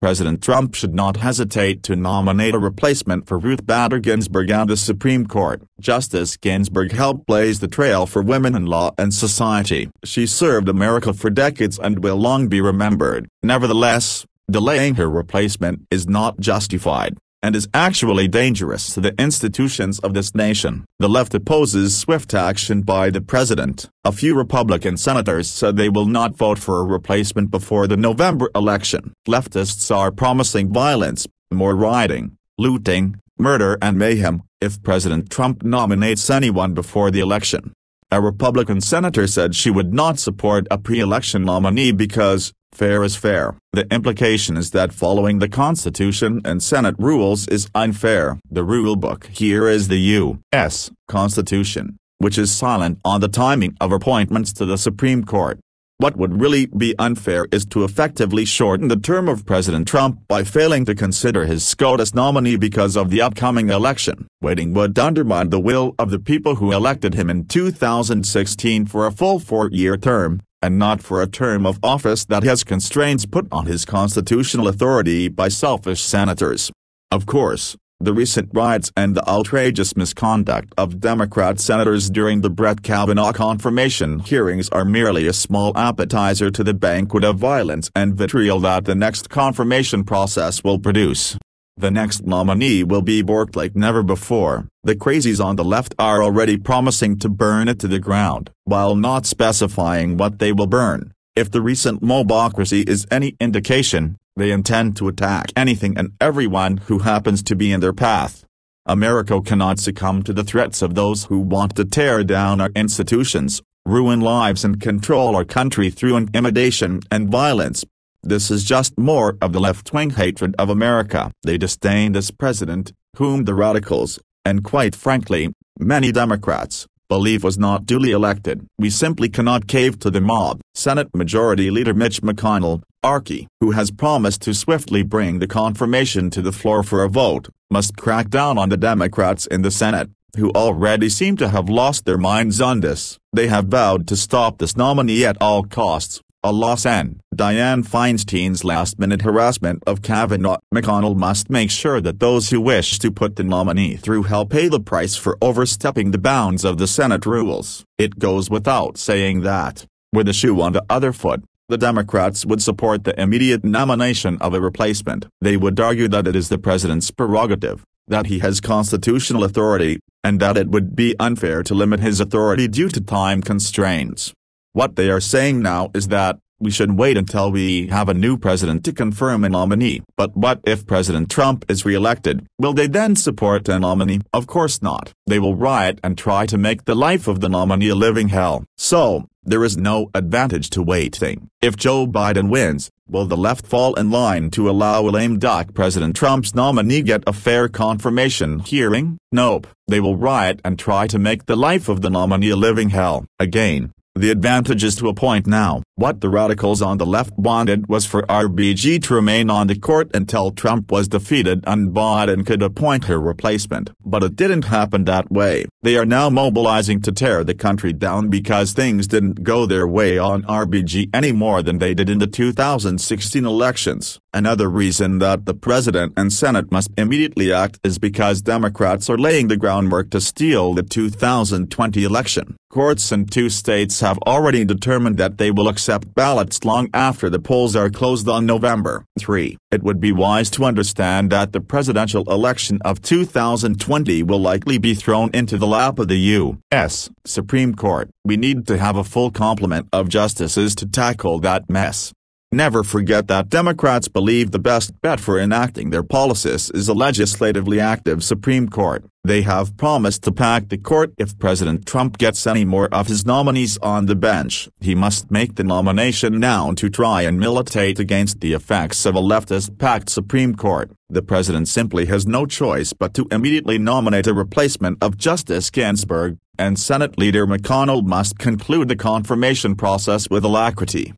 President Trump should not hesitate to nominate a replacement for Ruth Bader Ginsburg and the Supreme Court. Justice Ginsburg helped blaze the trail for women in law and society. She served America for decades and will long be remembered. Nevertheless, delaying her replacement is not justified and is actually dangerous to the institutions of this nation. The left opposes swift action by the president. A few Republican senators said they will not vote for a replacement before the November election. Leftists are promising violence, more rioting, looting, murder and mayhem, if President Trump nominates anyone before the election. A Republican senator said she would not support a pre-election nominee because, fair is fair. The implication is that following the Constitution and Senate rules is unfair. The rulebook here is the U.S. Constitution, which is silent on the timing of appointments to the Supreme Court. What would really be unfair is to effectively shorten the term of President Trump by failing to consider his SCOTUS nominee because of the upcoming election. Waiting would undermine the will of the people who elected him in 2016 for a full four-year term, and not for a term of office that has constraints put on his constitutional authority by selfish senators. Of course, the recent riots and the outrageous misconduct of Democrat senators during the Brett Kavanaugh confirmation hearings are merely a small appetizer to the banquet of violence and vitriol that the next confirmation process will produce. The next nominee will be borked like never before. The crazies on the left are already promising to burn it to the ground, while not specifying what they will burn. If the recent mobocracy is any indication, they intend to attack anything and everyone who happens to be in their path. America cannot succumb to the threats of those who want to tear down our institutions, ruin lives and control our country through intimidation and violence. This is just more of the left-wing hatred of America. They disdain this president, whom the radicals, and quite frankly, many Democrats, believe was not duly elected. We simply cannot cave to the mob. Senate Majority Leader Mitch McConnell, Archie, who has promised to swiftly bring the confirmation to the floor for a vote, must crack down on the Democrats in the Senate, who already seem to have lost their minds on this. They have vowed to stop this nominee at all costs, a loss and Dianne Feinstein's last-minute harassment of Kavanaugh. McConnell must make sure that those who wish to put the nominee through hell pay the price for overstepping the bounds of the Senate rules. It goes without saying that, with a shoe on the other foot, the Democrats would support the immediate nomination of a replacement. They would argue that it is the president's prerogative, that he has constitutional authority, and that it would be unfair to limit his authority due to time constraints. What they are saying now is that, we should wait until we have a new president to confirm a nominee. But what if President Trump is re-elected? Will they then support a nominee? Of course not. They will riot and try to make the life of the nominee a living hell. So, there is no advantage to waiting. If Joe Biden wins, will the left fall in line to allow a lame duck President Trump's nominee get a fair confirmation hearing? Nope. They will riot and try to make the life of the nominee a living hell. Again, the advantage is to a point now. What the radicals on the left wanted was for RBG to remain on the court until Trump was defeated and Biden could appoint her replacement. But it didn't happen that way. They are now mobilizing to tear the country down because things didn't go their way on RBG any more than they did in the 2016 elections. Another reason that the president and Senate must immediately act is because Democrats are laying the groundwork to steal the 2020 election. Courts in two states have already determined that they will accept ballots long after the polls are closed on November 3. It would be wise to understand that the presidential election of 2020 will likely be thrown into the lap of the U.S. Supreme Court. We need to have a full complement of justices to tackle that mess. Never forget that Democrats believe the best bet for enacting their policies is a legislatively active Supreme Court. They have promised to pack the court if President Trump gets any more of his nominees on the bench. He must make the nomination now to try and militate against the effects of a leftist-packed Supreme Court. The president simply has no choice but to immediately nominate a replacement of Justice Ginsburg, and Senate Leader McConnell must conclude the confirmation process with alacrity.